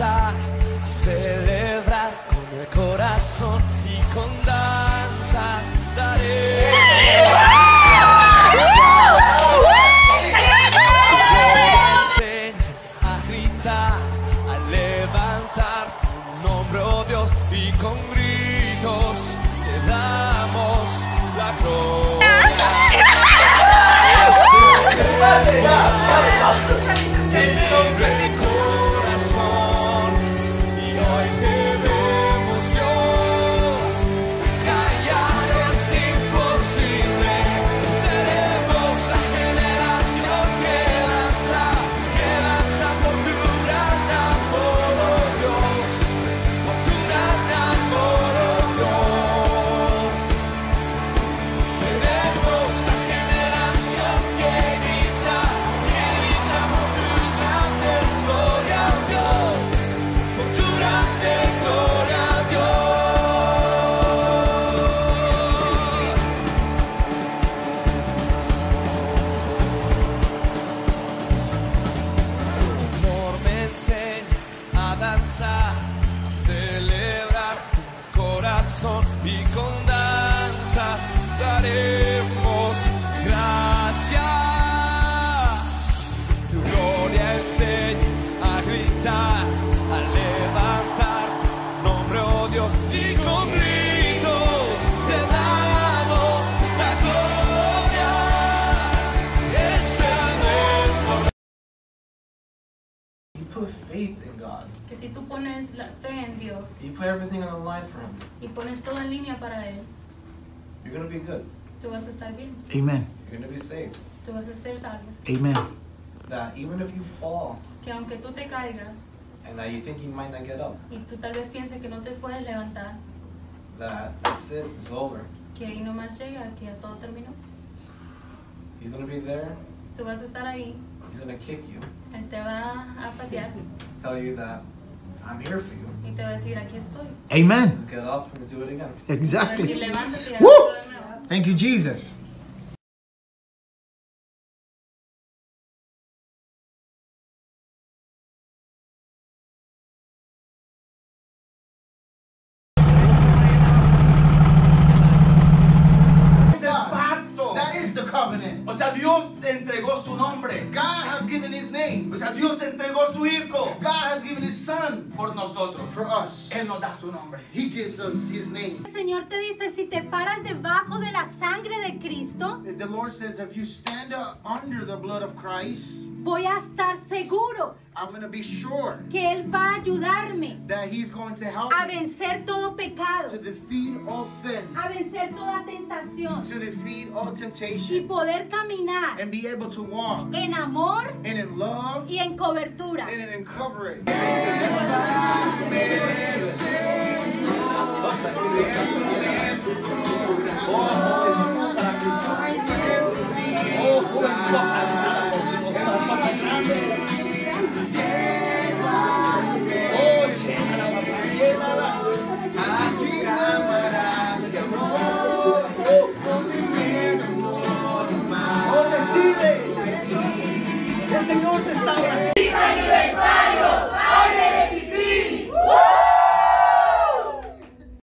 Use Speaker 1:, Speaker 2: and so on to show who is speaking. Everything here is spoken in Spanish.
Speaker 1: a celebrar con el corazón y con danzas daré. a gritar, a levantar tu nombre, oh Dios, y con gritos te damos la gloria. Corazón y con
Speaker 2: faith in God.
Speaker 3: Que si tú pones la fe en Dios
Speaker 2: You put everything on the line for Him.
Speaker 3: y pones todo en línea para Él,
Speaker 2: You're gonna be good.
Speaker 3: tú vas a estar bien,
Speaker 4: Amen.
Speaker 2: You're gonna be saved.
Speaker 3: tú vas a ser salvo.
Speaker 4: Amen.
Speaker 2: That even if you fall
Speaker 3: Que aunque tú te caigas
Speaker 2: and that you think you might not get up,
Speaker 3: y tú tal vez pienses que no te puedes levantar,
Speaker 2: that that's it. It's over.
Speaker 3: que ahí nomás llega, que ya todo terminó,
Speaker 2: He's gonna be there.
Speaker 3: tú vas a estar ahí,
Speaker 2: He's gonna kick you,
Speaker 3: Él te va a patear
Speaker 2: tell you that I'm here for you.
Speaker 3: y te va a decir, aquí estoy.
Speaker 4: Amen.
Speaker 2: Let's get up and let's do it again.
Speaker 3: Te va a decir,
Speaker 4: Exactly. Woo!
Speaker 3: hazlo de nuevo.
Speaker 4: Thank you, Jesus.
Speaker 5: Covenant.
Speaker 6: O sea, Dios entregó su nombre.
Speaker 5: God has given his name.
Speaker 6: O sea, Dios entregó su hijo
Speaker 5: God has given his son
Speaker 6: por nosotros.
Speaker 5: for us.
Speaker 6: Él nos da su nombre.
Speaker 5: He gives us his name.
Speaker 7: El Señor te dice, si te paras debajo de la sangre de Cristo,
Speaker 5: The Lord says, if you stand up under the blood of Christ,
Speaker 7: voy a estar seguro
Speaker 5: I'm going to be sure
Speaker 7: que Él va a ayudarme
Speaker 5: that he's going to help
Speaker 7: a
Speaker 5: me
Speaker 7: vencer todo
Speaker 5: to
Speaker 7: pecado,
Speaker 5: defeat all sin,
Speaker 7: a vencer toda tentación
Speaker 5: to defeat all
Speaker 7: y poder caminar
Speaker 5: and be able to walk
Speaker 7: en amor
Speaker 5: and in love
Speaker 7: y en cobertura.
Speaker 5: and in
Speaker 6: Señor te está.